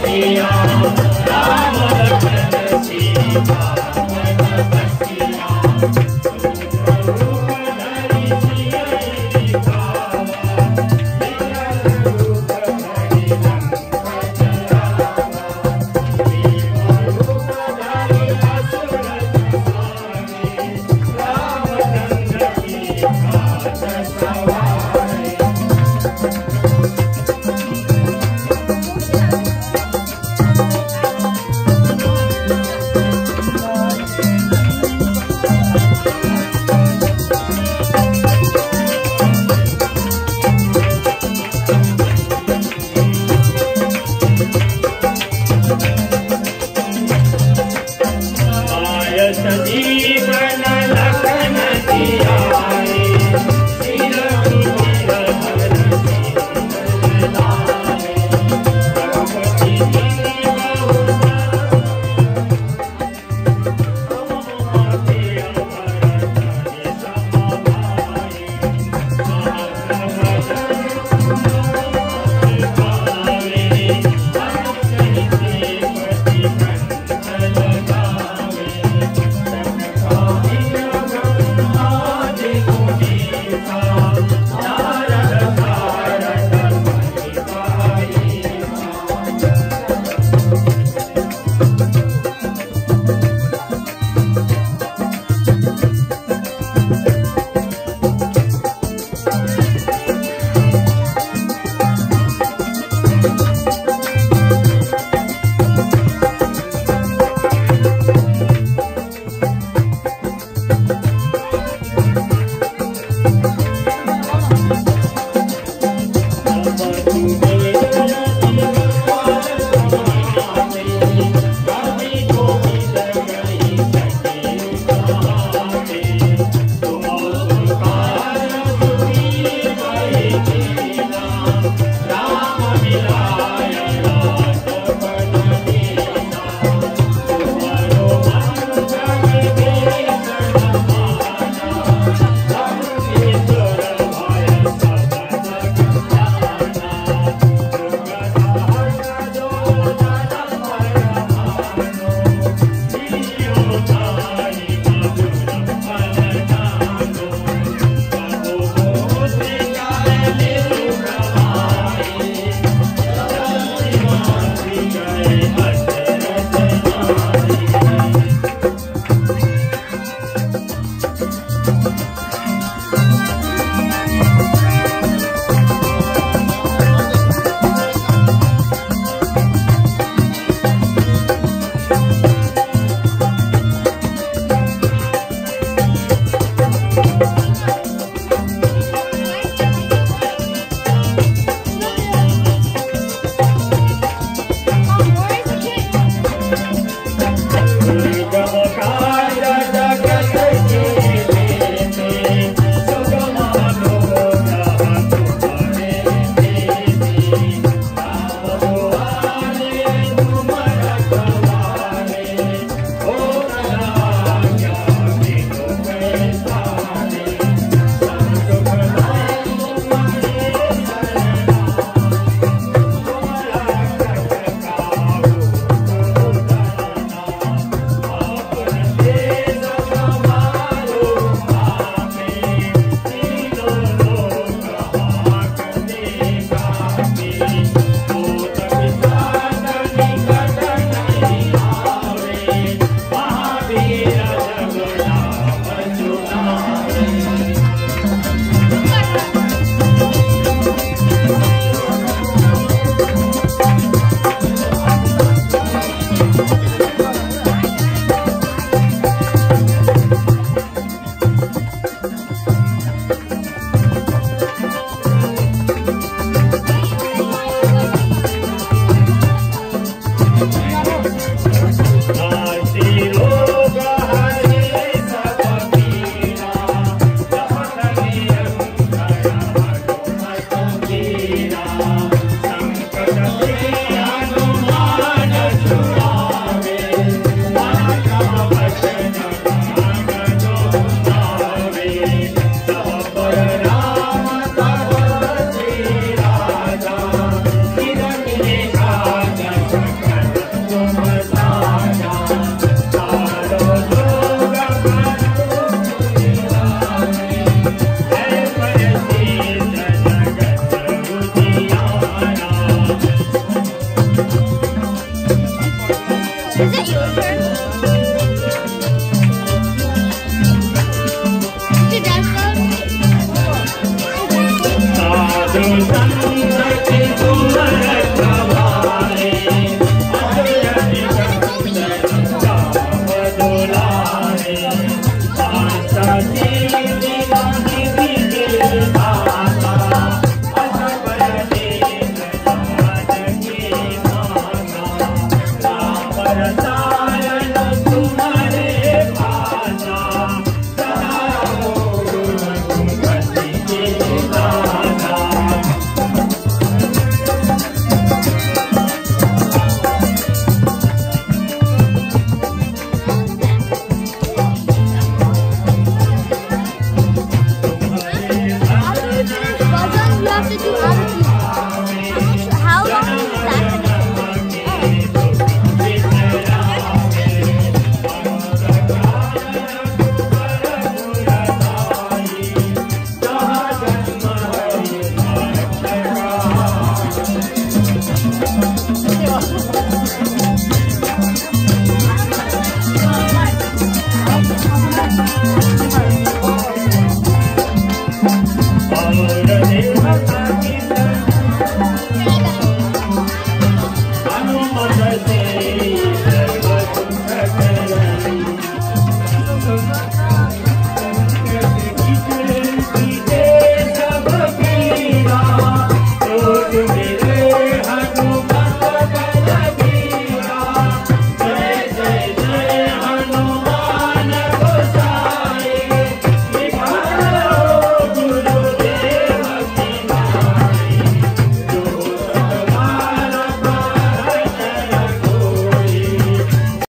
Thank